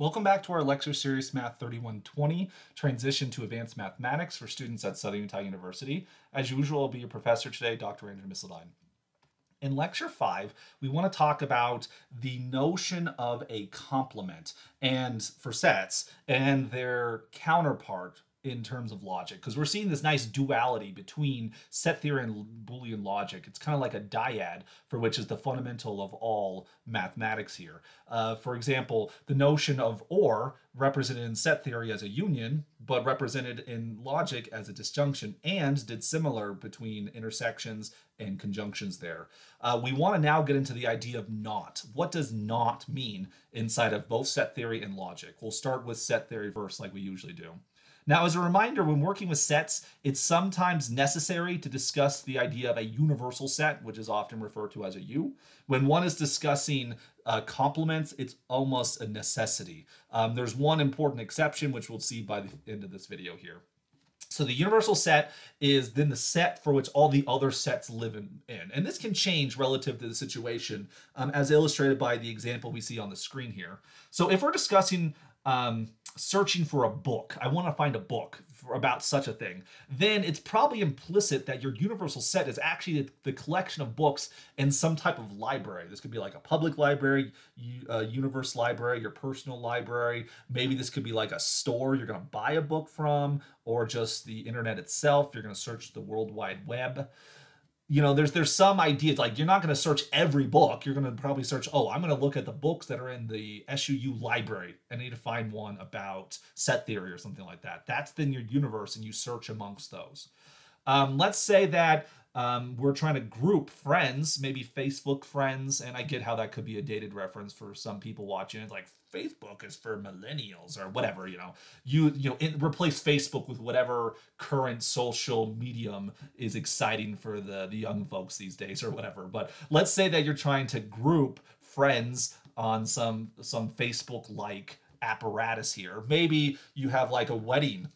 Welcome back to our lecture series Math 3120, Transition to Advanced Mathematics for students at Southern Utah University. As usual, I'll be your professor today, Dr. Andrew Misseldine. In lecture five, we want to talk about the notion of a complement and for sets and their counterpart in terms of logic because we're seeing this nice duality between set theory and Boolean logic. It's kind of like a dyad for which is the fundamental of all mathematics here. Uh, for example, the notion of OR represented in set theory as a union, but represented in logic as a disjunction, and did similar between intersections and conjunctions there. Uh, we want to now get into the idea of not. What does not mean inside of both set theory and logic? We'll start with set theory first, like we usually do. Now, as a reminder, when working with sets, it's sometimes necessary to discuss the idea of a universal set, which is often referred to as a U. When one is discussing uh, complements, it's almost a necessity. Um, there's one important exception, which we'll see by the end of this video here. So the universal set is then the set for which all the other sets live in. in. And this can change relative to the situation um, as illustrated by the example we see on the screen here. So if we're discussing um, searching for a book, I want to find a book about such a thing, then it's probably implicit that your universal set is actually the, the, collection of books in some type of library. This could be like a public library, a uh, universe library, your personal library. Maybe this could be like a store you're going to buy a book from, or just the internet itself. You're going to search the World Wide Web you know there's there's some ideas like you're not going to search every book. You're going to probably search oh i'm going to look at the books that are in the suu library. I need to find one about set theory or something like that. That's then your universe and you search amongst those. Um, let's say that um, we're trying to group friends, maybe Facebook friends, and I get how that could be a dated reference for some people watching it. Like Facebook is for millennials or whatever, you know. You you know in, replace Facebook with whatever current social medium is exciting for the the young folks these days or whatever. But let's say that you're trying to group friends on some some Facebook like apparatus here. Maybe you have like a wedding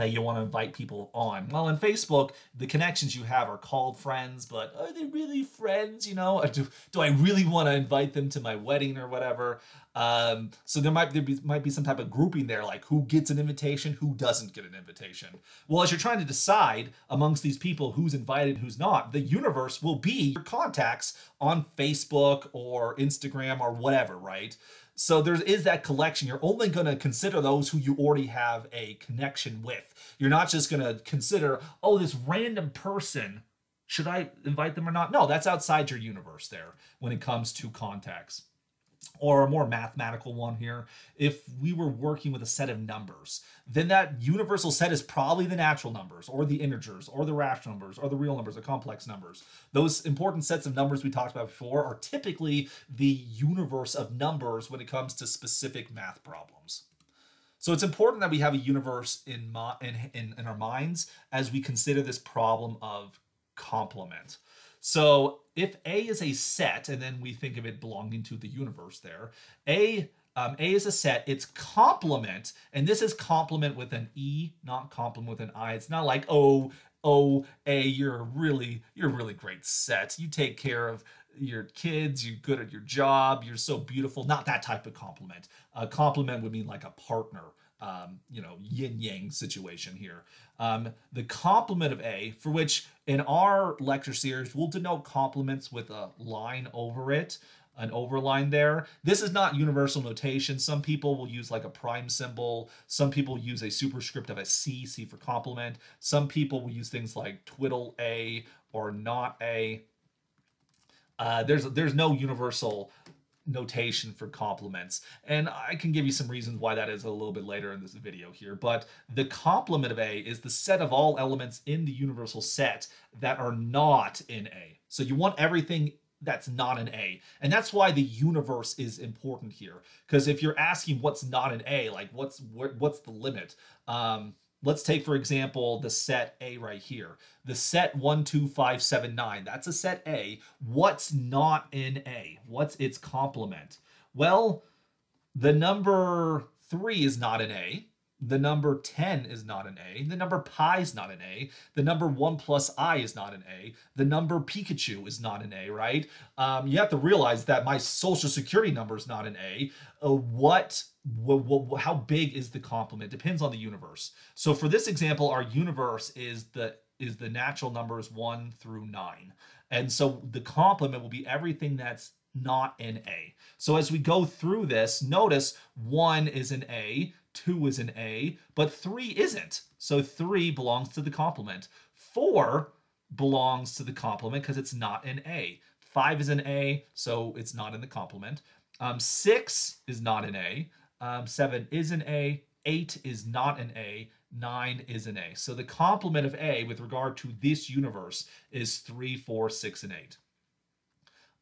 that you want to invite people on. Well, in Facebook, the connections you have are called friends, but are they really friends? You know, do, do I really want to invite them to my wedding or whatever? Um, so there might there be, might be some type of grouping there, like who gets an invitation, who doesn't get an invitation. Well, as you're trying to decide amongst these people who's invited, who's not, the universe will be your contacts on Facebook or Instagram or whatever, right? So there is that collection. You're only going to consider those who you already have a connection with. You're not just going to consider, oh, this random person, should I invite them or not? No, that's outside your universe there when it comes to contacts or a more mathematical one here, if we were working with a set of numbers, then that universal set is probably the natural numbers or the integers or the rational numbers or the real numbers, or complex numbers. Those important sets of numbers we talked about before are typically the universe of numbers when it comes to specific math problems. So it's important that we have a universe in, in, in, in our minds as we consider this problem of complement. So if A is a set, and then we think of it belonging to the universe there, A um, A is a set, it's complement, and this is complement with an E, not complement with an I. It's not like, oh, oh, A, you're a really, you're a really great set. You take care of your kids, you're good at your job, you're so beautiful. Not that type of compliment. A compliment would mean like a partner, um, you know, yin yang situation here. Um, the complement of A, for which in our lecture series, we'll denote complements with a line over it, an overline there. This is not universal notation. Some people will use like a prime symbol. Some people use a superscript of a C, C for complement. Some people will use things like twiddle A or not A. Uh, there's there's no universal notation for complements. And I can give you some reasons why that is a little bit later in this video here. But the complement of A is the set of all elements in the universal set that are not in A. So you want everything that's not an A. And that's why the universe is important here. Because if you're asking what's not an A, like what's what, what's the limit? Um, Let's take, for example, the set A right here. The set 12579, that's a set A. What's not in A? What's its complement? Well, the number 3 is not an A. The number 10 is not an A. The number pi is not an A. The number 1 plus i is not an A. The number Pikachu is not an A, right? Um, you have to realize that my social security number is not an A. Uh, what, what, how big is the complement? Depends on the universe. So for this example, our universe is the is the natural numbers 1 through 9. And so the complement will be everything that's not an A. So as we go through this, notice 1 is an A, 2 is an A, but 3 isn't. So 3 belongs to the complement. 4 belongs to the complement because it's not an A. 5 is an A, so it's not in the complement. Um, 6 is not an A. Um, 7 is an A. 8 is not an A. 9 is an A. So the complement of A with regard to this universe is three, four, six, and 8.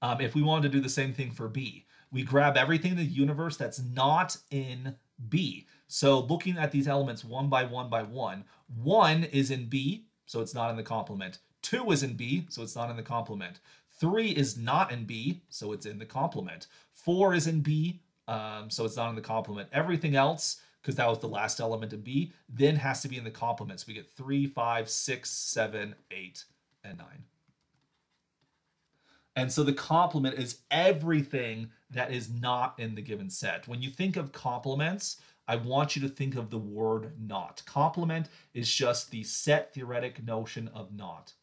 Um, if we wanted to do the same thing for B, we grab everything in the universe that's not in B. So looking at these elements one by one by one, 1 is in B, so it's not in the complement. 2 is in B, so it's not in the complement. 3 is not in B, so it's in the complement. 4 is in B, um, so it's not in the complement. Everything else because that was the last element in B, then has to be in the complement. So We get 3, 5, 6, 7, 8, and 9. And so the complement is everything that is not in the given set. When you think of complements, I want you to think of the word not. Complement is just the set theoretic notion of not.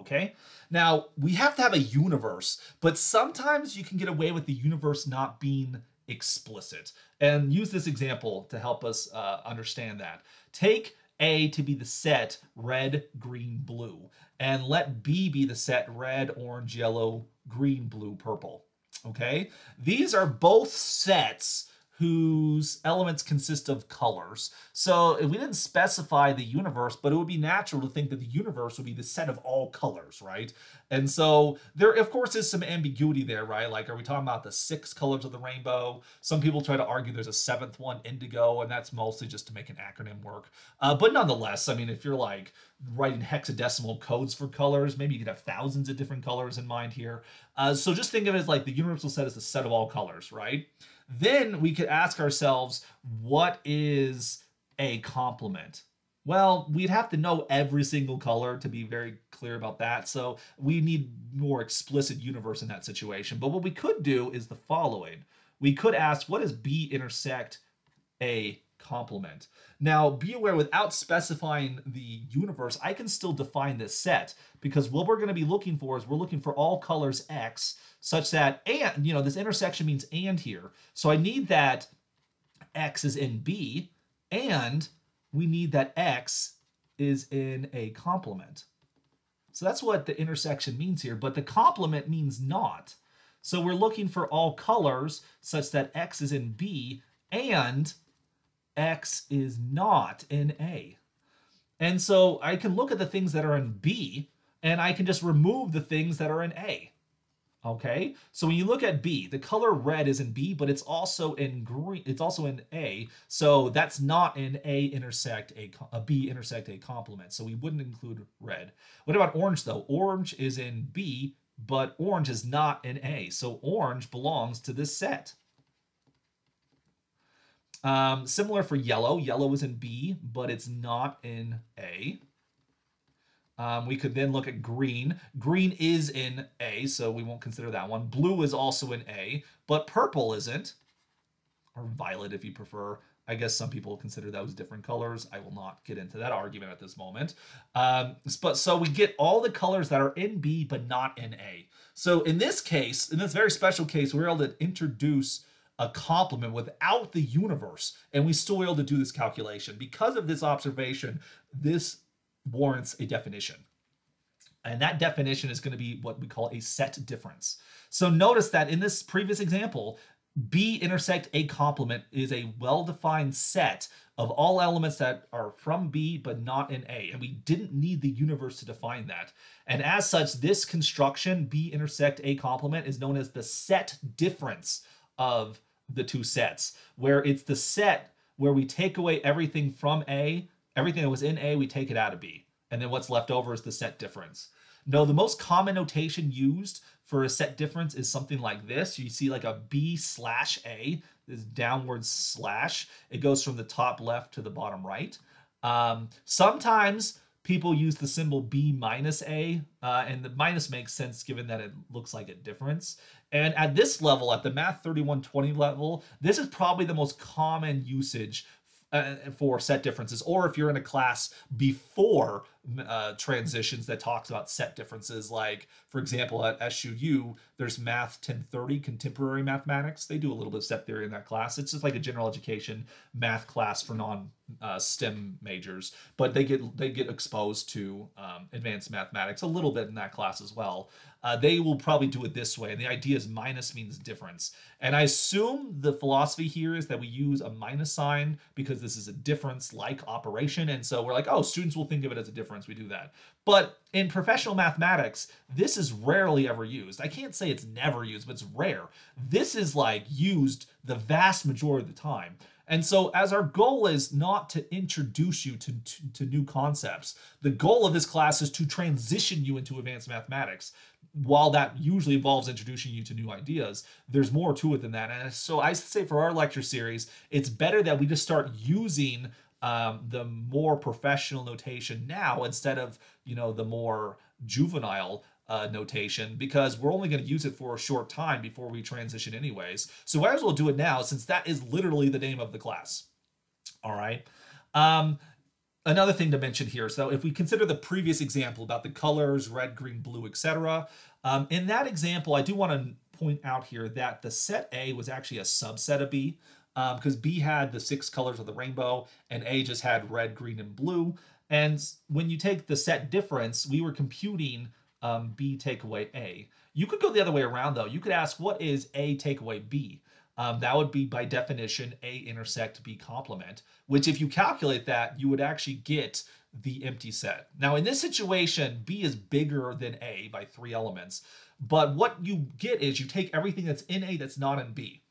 Okay? Now, we have to have a universe, but sometimes you can get away with the universe not being explicit. And use this example to help us uh, understand that. Take A to be the set red, green, blue, and let B be the set red, orange, yellow, green, blue, purple. Okay? These are both sets whose elements consist of colors. So if we didn't specify the universe, but it would be natural to think that the universe would be the set of all colors, right? And so there, of course, is some ambiguity there, right? Like, are we talking about the six colors of the rainbow? Some people try to argue there's a seventh one, indigo, and that's mostly just to make an acronym work. Uh, but nonetheless, I mean, if you're like writing hexadecimal codes for colors, maybe you could have thousands of different colors in mind here. Uh, so just think of it as like the universal set is the set of all colors, right? Then we could ask ourselves, what is a complement? Well, we'd have to know every single color to be very clear about that. So we need more explicit universe in that situation. But what we could do is the following. We could ask, what does B intersect A complement? Now, be aware without specifying the universe, I can still define this set because what we're going to be looking for is we're looking for all colors X such that, and, you know, this intersection means and here. So I need that X is in B and we need that X is in a complement. So that's what the intersection means here, but the complement means not. So we're looking for all colors such that X is in B and X is not in A. And so I can look at the things that are in B and I can just remove the things that are in A. Okay, so when you look at B, the color red is in B, but it's also in green. It's also in A, so that's not in A intersect a, a B intersect a complement. So we wouldn't include red. What about orange though? Orange is in B, but orange is not in A, so orange belongs to this set. Um, similar for yellow. Yellow is in B, but it's not in A. Um, we could then look at green. Green is in A, so we won't consider that one. Blue is also in A, but purple isn't. Or violet, if you prefer. I guess some people consider those different colors. I will not get into that argument at this moment. Um, but so we get all the colors that are in B, but not in A. So in this case, in this very special case, we're able to introduce a complement without the universe, and we still were able to do this calculation. Because of this observation, this warrants a definition. And that definition is going to be what we call a set difference. So notice that in this previous example, B intersect A complement is a well-defined set of all elements that are from B but not in A. And we didn't need the universe to define that. And as such, this construction, B intersect A complement, is known as the set difference of the two sets, where it's the set where we take away everything from A, everything that was in A, we take it out of B. And then what's left over is the set difference. No, the most common notation used for a set difference is something like this. You see like a B slash A, this downward slash. It goes from the top left to the bottom right. Um, sometimes people use the symbol B minus A, uh, and the minus makes sense given that it looks like a difference. And at this level, at the Math 3120 level, this is probably the most common usage uh, for set differences, or if you're in a class before uh, transitions that talks about set differences, like for example at SUU, there's Math 1030 Contemporary Mathematics. They do a little bit of set theory in that class. It's just like a general education math class for non uh, STEM majors, but they get they get exposed to um, advanced mathematics a little bit in that class as well. Uh, they will probably do it this way, and the idea is minus means difference. And I assume the philosophy here is that we use a minus sign because this is a difference-like operation, and so we're like, oh, students will think of it as a difference. We do that, but in professional mathematics, this is rarely ever used. I can't say it's never used, but it's rare. This is like used the vast majority of the time. And so, as our goal is not to introduce you to, to, to, new concepts, the goal of this class is to transition you into advanced mathematics. While that usually involves introducing you to new ideas, there's more to it than that. And so, I say for our lecture series, it's better that we just start using um, the more professional notation now instead of you know the more juvenile uh, notation because we're only going to use it for a short time before we transition anyways. So might as well do it now since that is literally the name of the class. All right. Um, another thing to mention here, so if we consider the previous example about the colors, red, green, blue, etc. Um, in that example, I do want to point out here that the set A was actually a subset of B because um, B had the six colors of the rainbow and A just had red, green, and blue. And when you take the set difference, we were computing um, B take away A. You could go the other way around though. You could ask what is A take away B? Um, that would be by definition A intersect B complement, which if you calculate that, you would actually get the empty set. Now in this situation, B is bigger than A by three elements, but what you get is you take everything that's in A that's not in B.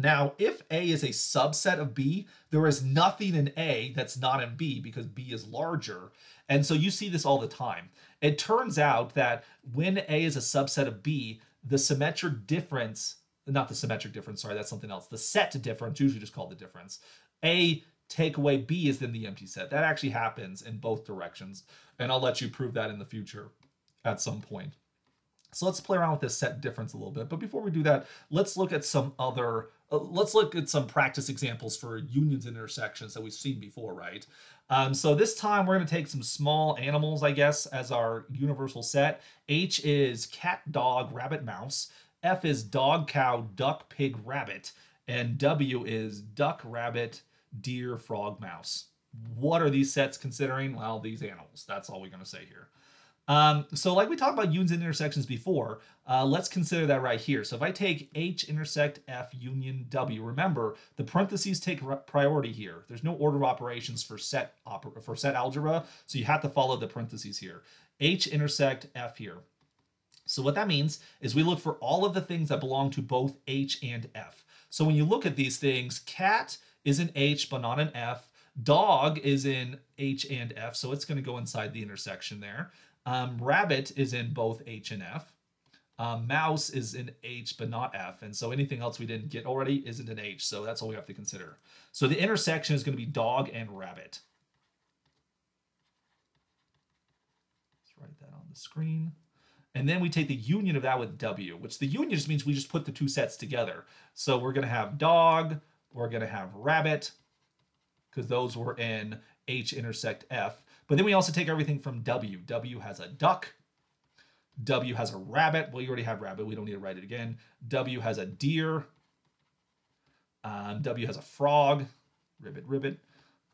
Now, if A is a subset of B, there is nothing in A that's not in B because B is larger. And so you see this all the time. It turns out that when A is a subset of B, the symmetric difference, not the symmetric difference, sorry, that's something else. The set difference, usually just called the difference. A take away B is then the empty set. That actually happens in both directions. And I'll let you prove that in the future at some point. So let's play around with this set difference a little bit. But before we do that, let's look at some other, uh, let's look at some practice examples for unions and intersections that we've seen before, right? Um, so this time we're going to take some small animals, I guess, as our universal set. H is cat, dog, rabbit, mouse. F is dog, cow, duck, pig, rabbit. And W is duck, rabbit, deer, frog, mouse. What are these sets considering? Well, these animals. That's all we're going to say here. Um, so like we talked about unions and intersections before, uh, let's consider that right here. So if I take H intersect F union W, remember the parentheses take priority here. There's no order of operations for set for set algebra, so you have to follow the parentheses here. H intersect F here. So what that means is we look for all of the things that belong to both H and F. So when you look at these things, cat is in H but not in F. Dog is in H and F, so it's going to go inside the intersection there. Um, rabbit is in both H and F. Um, mouse is in H but not F, and so anything else we didn't get already isn't in H, so that's all we have to consider. So the intersection is going to be dog and rabbit. Let's write that on the screen. And then we take the union of that with W, which the union just means we just put the two sets together. So we're going to have dog, we're going to have rabbit, because those were in H intersect F. But then we also take everything from W. W has a duck. W has a rabbit. Well, you already have rabbit. We don't need to write it again. W has a deer. Um, w has a frog. Ribbit, ribbit.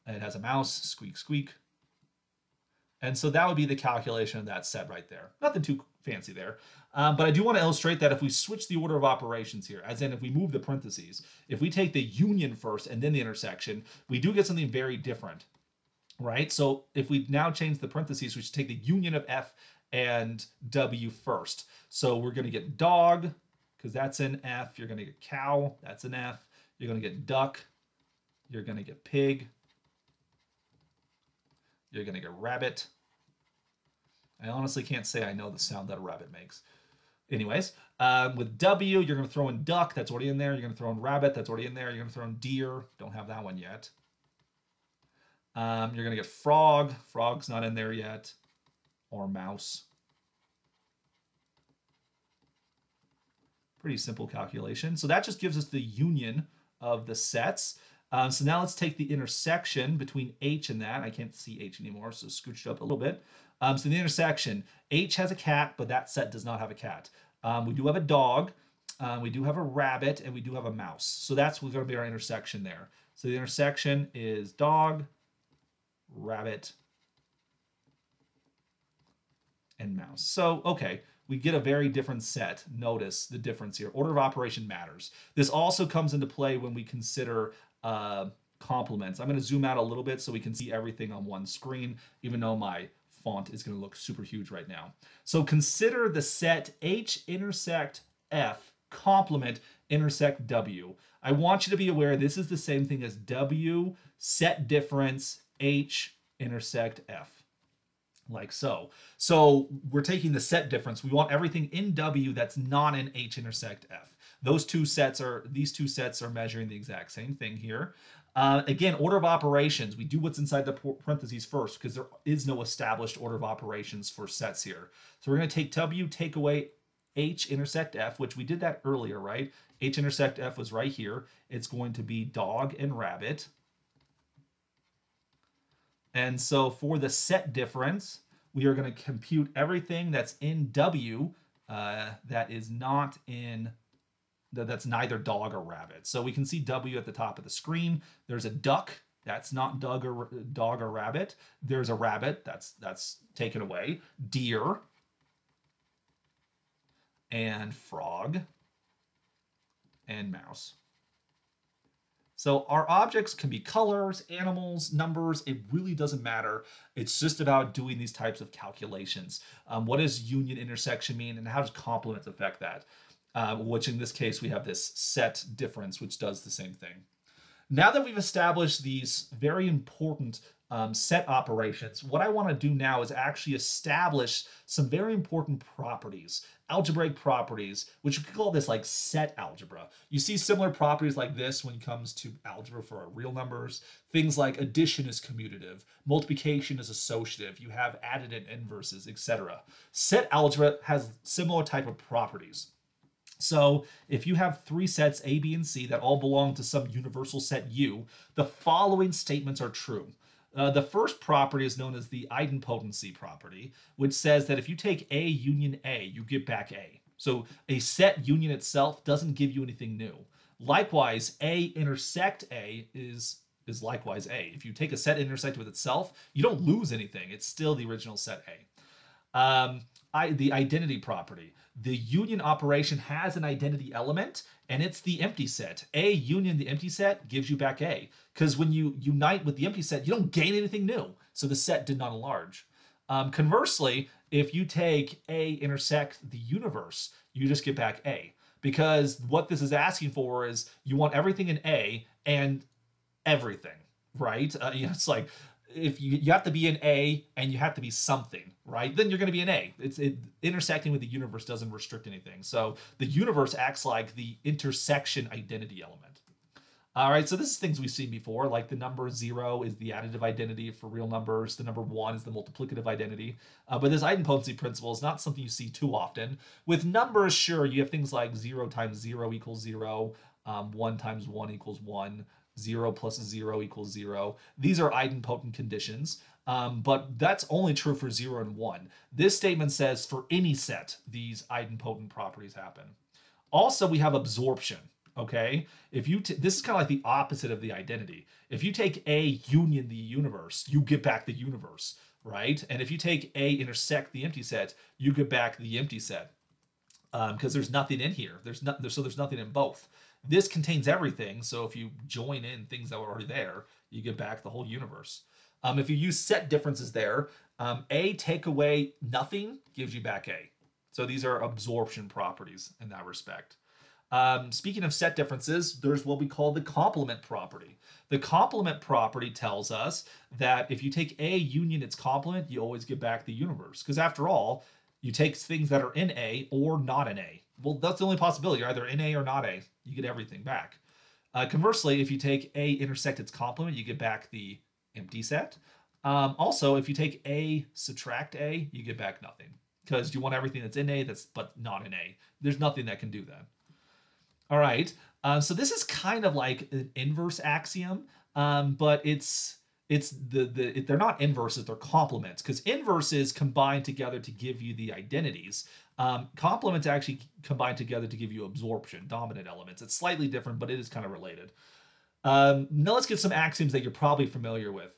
And it has a mouse. Squeak, squeak. And so that would be the calculation of that set right there. Nothing too fancy there. Um, but I do want to illustrate that if we switch the order of operations here, as in if we move the parentheses, if we take the union first and then the intersection, we do get something very different right? So if we now change the parentheses, we should take the union of F and W first. So we're going to get dog, because that's an F. You're going to get cow, that's an F. You're going to get duck. You're going to get pig. You're going to get rabbit. I honestly can't say I know the sound that a rabbit makes. Anyways, um, with W, you're going to throw in duck. That's already in there. You're going to throw in rabbit. That's already in there. You're going to throw in deer. Don't have that one yet. Um, you're going to get frog. Frog's not in there yet. Or mouse. Pretty simple calculation. So that just gives us the union of the sets. Um, so now let's take the intersection between H and that. I can't see H anymore, so scooched up a little bit. Um, so the intersection, H has a cat, but that set does not have a cat. Um, we do have a dog, um, we do have a rabbit, and we do have a mouse. So that's going to be our intersection there. So the intersection is dog, rabbit, and mouse. So, okay, we get a very different set. Notice the difference here. Order of operation matters. This also comes into play when we consider uh, complements. I'm going to zoom out a little bit so we can see everything on one screen, even though my font is going to look super huge right now. So consider the set H intersect F complement intersect W. I want you to be aware this is the same thing as W set difference H intersect F like so. So we're taking the set difference. We want everything in W that's not in H intersect F. Those two sets are, these two sets are measuring the exact same thing here. Uh, again, order of operations, we do what's inside the parentheses first because there is no established order of operations for sets here. So we're going to take W, take away H intersect F, which we did that earlier, right? H intersect F was right here. It's going to be dog and rabbit. And so for the set difference, we are going to compute everything that's in W uh, that is not in that's neither dog or rabbit. So we can see W at the top of the screen. There's a duck. That's not dog or dog or rabbit. There's a rabbit. That's that's taken away. Deer and frog and mouse. So our objects can be colors, animals, numbers. It really doesn't matter. It's just about doing these types of calculations. Um, what does union intersection mean and how does complement affect that? uh, which in this case we have this set difference, which does the same thing. Now that we've established these very important um, set operations, what I want to do now is actually establish some very important properties, algebraic properties, which we could call this like set algebra. You see similar properties like this when it comes to algebra for our real numbers. Things like addition is commutative, multiplication is associative, you have additive inverses, etc. Set algebra has similar type of properties. So if you have three sets A, B, and C that all belong to some universal set U, the following statements are true. Uh, the first property is known as the idempotency property, which says that if you take A union A, you get back A. So a set union itself doesn't give you anything new. Likewise, A intersect A is is likewise A. If you take a set intersect with itself, you don't lose anything. It's still the original set A. Um, I, the identity property the union operation has an identity element and it's the empty set. A union the empty set gives you back A because when you unite with the empty set, you don't gain anything new. So the set did not enlarge. Um, conversely, if you take A intersect the universe, you just get back A because what this is asking for is you want everything in A and everything, right? Uh, you know, it's like if you, you have to be an A and you have to be something, right? Then you're going to be an A. It's it, intersecting with the universe doesn't restrict anything. So the universe acts like the intersection identity element. All right, so this is things we've seen before, like the number zero is the additive identity for real numbers. The number one is the multiplicative identity. Uh, but this idempotency principle is not something you see too often. With numbers, sure, you have things like zero times zero equals zero, um, one times one equals one, 0 plus 0 equals 0. These are idempotent conditions, um, but that's only true for 0 and 1. This statement says for any set, these idempotent properties happen. Also, we have absorption, okay? If you This is kind of like the opposite of the identity. If you take A union the universe, you get back the universe, right? And if you take A intersect the empty set, you get back the empty set because um, there's nothing in here. There's not, so there's nothing in both. This contains everything, so if you join in things that were already there, you get back the whole universe. Um, if you use set differences there, um, A take away nothing gives you back A. So these are absorption properties in that respect. Um, speaking of set differences, there's what we call the complement property. The complement property tells us that if you take A union its complement, you always get back the universe. Because after all, you take things that are in A or not in A. Well, that's the only possibility. You're either in A or not A. You get everything back. Uh, conversely, if you take A intersect its complement, you get back the empty set. Um, also, if you take A subtract A, you get back nothing because you want everything that's in A that's but not in A. There's nothing that can do that. All right. Um, so this is kind of like an inverse axiom, um, but it's it's the the they're not inverses they're complements because inverses combine together to give you the identities um, complements actually combine together to give you absorption dominant elements it's slightly different but it is kind of related um, now let's get some axioms that you're probably familiar with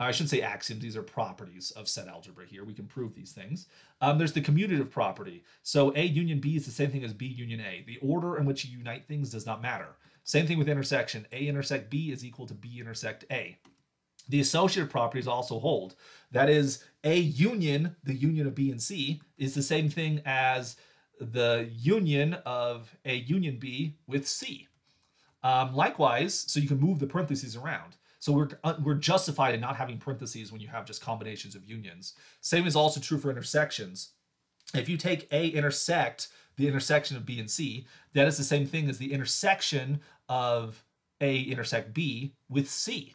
I shouldn't say axioms, these are properties of set algebra here. We can prove these things. Um, there's the commutative property. So A union B is the same thing as B union A. The order in which you unite things does not matter. Same thing with intersection. A intersect B is equal to B intersect A. The associative properties also hold. That is, A union, the union of B and C, is the same thing as the union of A union B with C. Um, likewise, so you can move the parentheses around. So we're, uh, we're justified in not having parentheses when you have just combinations of unions. Same is also true for intersections. If you take A intersect the intersection of B and C, that is the same thing as the intersection of A intersect B with C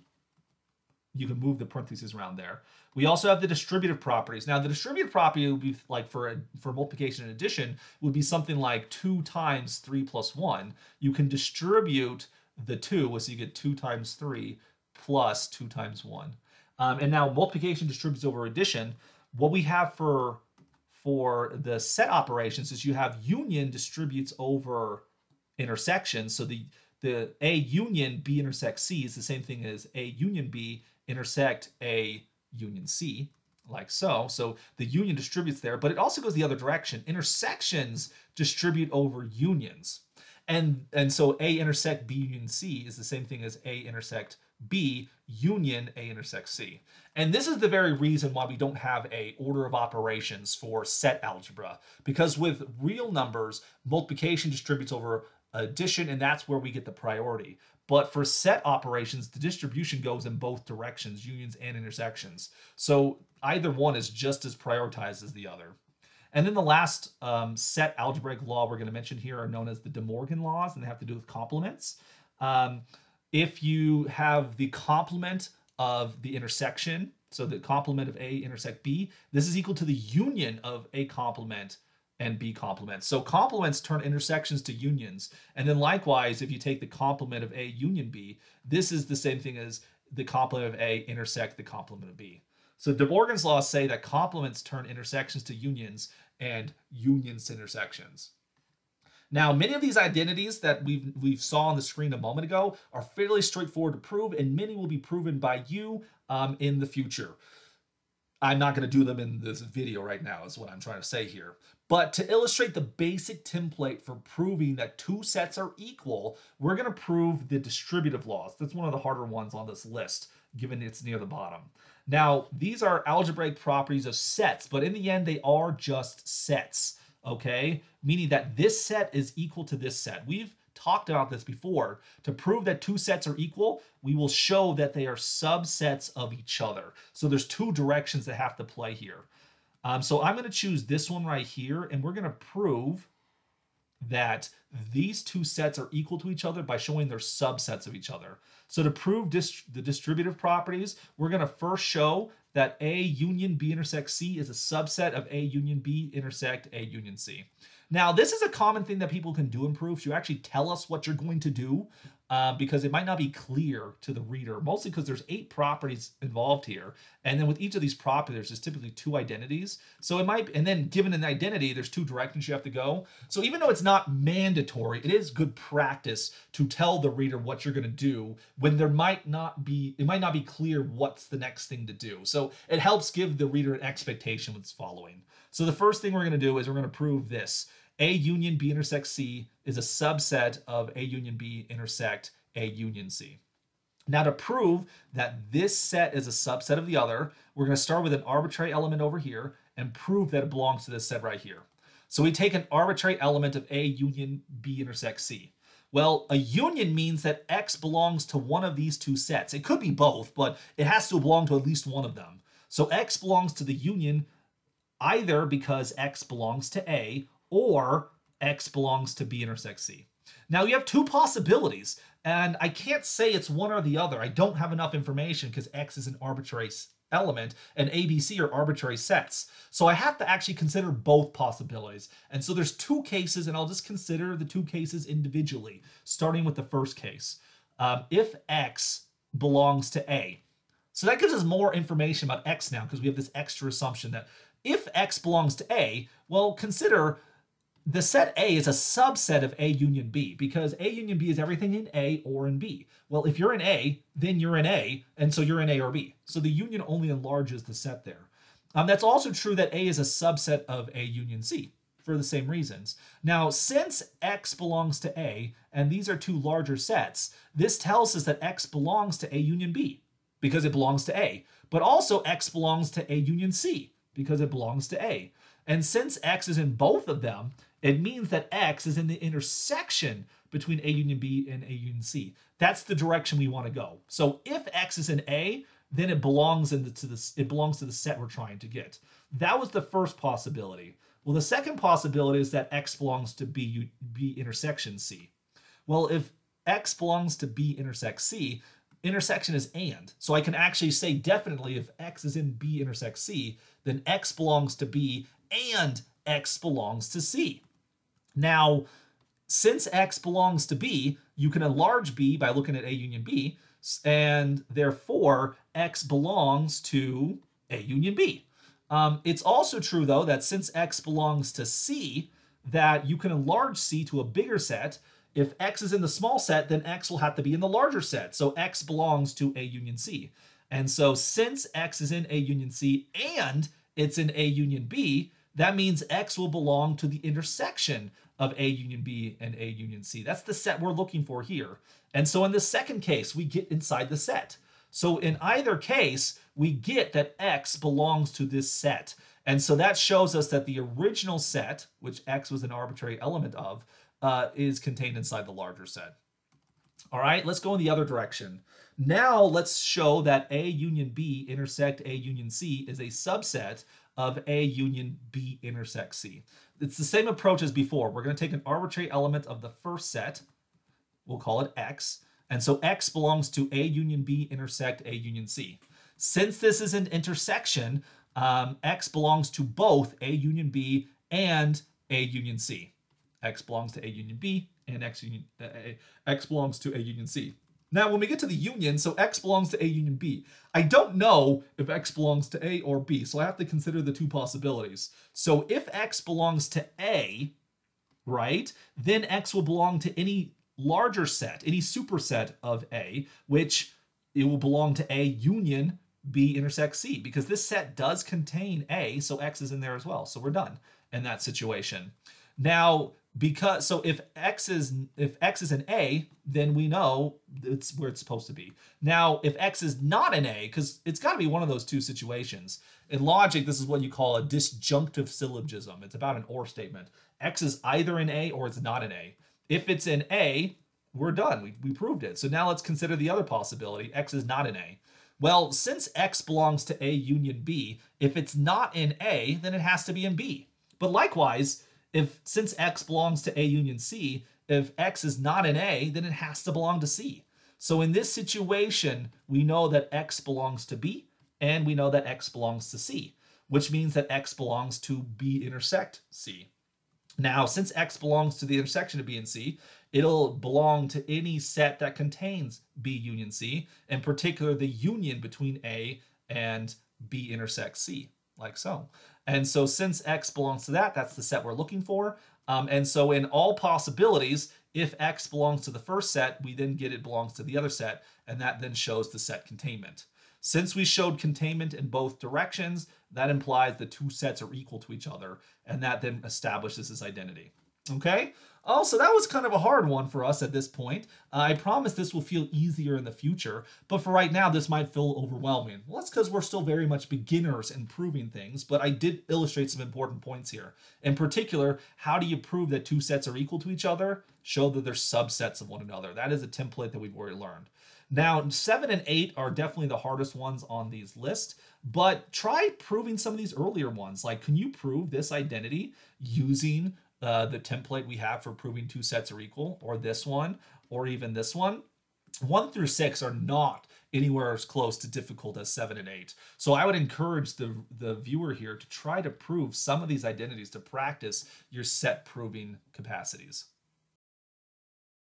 you can move the parentheses around there. We also have the distributive properties. Now, the distributive property would be like for a, for multiplication and addition would be something like 2 times 3 plus 1. You can distribute the 2, so you get 2 times 3 plus 2 times 1. Um, and now multiplication distributes over addition. What we have for for the set operations is you have union distributes over intersection. So the the A union B intersect C is the same thing as A union B intersect A union C, like so. So the union distributes there, but it also goes the other direction. Intersections distribute over unions. And, and so A intersect B union C is the same thing as A intersect B union A intersect C. And this is the very reason why we don't have a order of operations for set algebra, because with real numbers, multiplication distributes over addition, and that's where we get the priority. But for set operations, the distribution goes in both directions, unions and intersections. So either one is just as prioritized as the other. And then the last um, set algebraic law we're going to mention here are known as the De Morgan laws, and they have to do with complements. Um, if you have the complement of the intersection, so the complement of A intersect B, this is equal to the union of A complement and B complements. So complements turn intersections to unions. And then likewise, if you take the complement of A union B, this is the same thing as the complement of A intersect the complement of B. So De Morgan's laws say that complements turn intersections to unions and unions to intersections. Now, many of these identities that we've we've saw on the screen a moment ago are fairly straightforward to prove, and many will be proven by you um, in the future. I'm not going to do them in this video right now, is what I'm trying to say here. But to illustrate the basic template for proving that two sets are equal, we're going to prove the distributive laws. That's one of the harder ones on this list, given it's near the bottom. Now, these are algebraic properties of sets, but in the end, they are just sets, okay? Meaning that this set is equal to this set. We've talked about this before. To prove that two sets are equal, we will show that they are subsets of each other. So there's two directions that have to play here. Um, so I'm going to choose this one right here, and we're going to prove that these two sets are equal to each other by showing they're subsets of each other. So to prove dist the distributive properties, we're going to first show that A union B intersect C is a subset of A union B intersect A union C. Now, this is a common thing that people can do in proofs. You actually tell us what you're going to do uh, because it might not be clear to the reader, mostly because there's eight properties involved here. And then with each of these properties, there's typically two identities. So it might, and then given an identity, there's two directions you have to go. So even though it's not mandatory, it is good practice to tell the reader what you're going to do when there might not be, it might not be clear what's the next thing to do. So it helps give the reader an expectation what's following. So the first thing we're going to do is we're going to prove this. A union B intersect C is a subset of A union B intersect A union C. Now to prove that this set is a subset of the other, we're going to start with an arbitrary element over here and prove that it belongs to this set right here. So we take an arbitrary element of A union B intersect C. Well, a union means that X belongs to one of these two sets. It could be both, but it has to belong to at least one of them. So X belongs to the union either because X belongs to A or X belongs to B intersects C. Now you have two possibilities, and I can't say it's one or the other. I don't have enough information because X is an arbitrary element and ABC are arbitrary sets. So I have to actually consider both possibilities. And so there's two cases and I'll just consider the two cases individually, starting with the first case. Um, if X belongs to A. So that gives us more information about X now because we have this extra assumption that if X belongs to A, well, consider the set A is a subset of A union B because A union B is everything in A or in B. Well, if you're in A, then you're in A, and so you're in A or B. So the union only enlarges the set there. Um, that's also true that A is a subset of A union C for the same reasons. Now, since X belongs to A, and these are two larger sets, this tells us that X belongs to A union B because it belongs to A, but also X belongs to A union C because it belongs to A. And since X is in both of them, it means that X is in the intersection between A union B and A union C. That's the direction we want to go. So if X is in A, then it belongs in the, to the, it belongs to the set we're trying to get. That was the first possibility. Well, the second possibility is that X belongs to B, B intersection C. Well, if X belongs to B intersects C, intersection is and. So I can actually say definitely if X is in B intersects C, then X belongs to B and X belongs to C. Now, since X belongs to B, you can enlarge B by looking at A union B, and therefore X belongs to A union B. Um, it's also true, though, that since X belongs to C, that you can enlarge C to a bigger set. If X is in the small set, then X will have to be in the larger set. So X belongs to A union C. And so since X is in A union C and it's in A union B, that means X will belong to the intersection of A union B and A union C. That's the set we're looking for here. And so in the second case, we get inside the set. So in either case, we get that X belongs to this set. And so that shows us that the original set, which X was an arbitrary element of, uh, is contained inside the larger set. All right, let's go in the other direction. Now let's show that A union B intersect A union C is a subset of A union B intersect C. It's the same approach as before. We're going to take an arbitrary element of the first set. We'll call it X. And so X belongs to A union B intersect A union C. Since this is an intersection, um, X belongs to both A union B and A union C. X belongs to A union B and X, union, uh, X belongs to A union C. Now, when we get to the union, so X belongs to A union B. I don't know if X belongs to A or B, so I have to consider the two possibilities. So if X belongs to A, right, then X will belong to any larger set, any superset of A, which it will belong to A union B intersects C, because this set does contain A, so X is in there as well. So we're done in that situation. Now, because so if x is if x is an a then we know it's where it's supposed to be. Now if x is not an a because it's got to be one of those two situations. In logic this is what you call a disjunctive syllogism. It's about an or statement. X is either an a or it's not an a. If it's an a we're done. We, we proved it. So now let's consider the other possibility. X is not an a. Well since x belongs to a union b if it's not in a then it has to be in b. But likewise if since X belongs to A union C, if X is not an A, then it has to belong to C. So in this situation, we know that X belongs to B, and we know that X belongs to C, which means that X belongs to B intersect C. Now, since X belongs to the intersection of B and C, it'll belong to any set that contains B union C, in particular the union between A and B intersect C, like so. And so since X belongs to that, that's the set we're looking for. Um, and so in all possibilities, if X belongs to the first set, we then get it belongs to the other set, and that then shows the set containment. Since we showed containment in both directions, that implies the two sets are equal to each other, and that then establishes this identity. Okay? Oh, so that was kind of a hard one for us at this point. Uh, I promise this will feel easier in the future, but for right now, this might feel overwhelming. Well, that's because we're still very much beginners in proving things, but I did illustrate some important points here. In particular, how do you prove that two sets are equal to each other? Show that they're subsets of one another. That is a template that we've already learned. Now, seven and eight are definitely the hardest ones on these lists, but try proving some of these earlier ones. Like, can you prove this identity using uh, the template we have for proving two sets are equal, or this one, or even this one? One through six are not anywhere as close to difficult as seven and eight. So I would encourage the, the viewer here to try to prove some of these identities to practice your set proving capacities.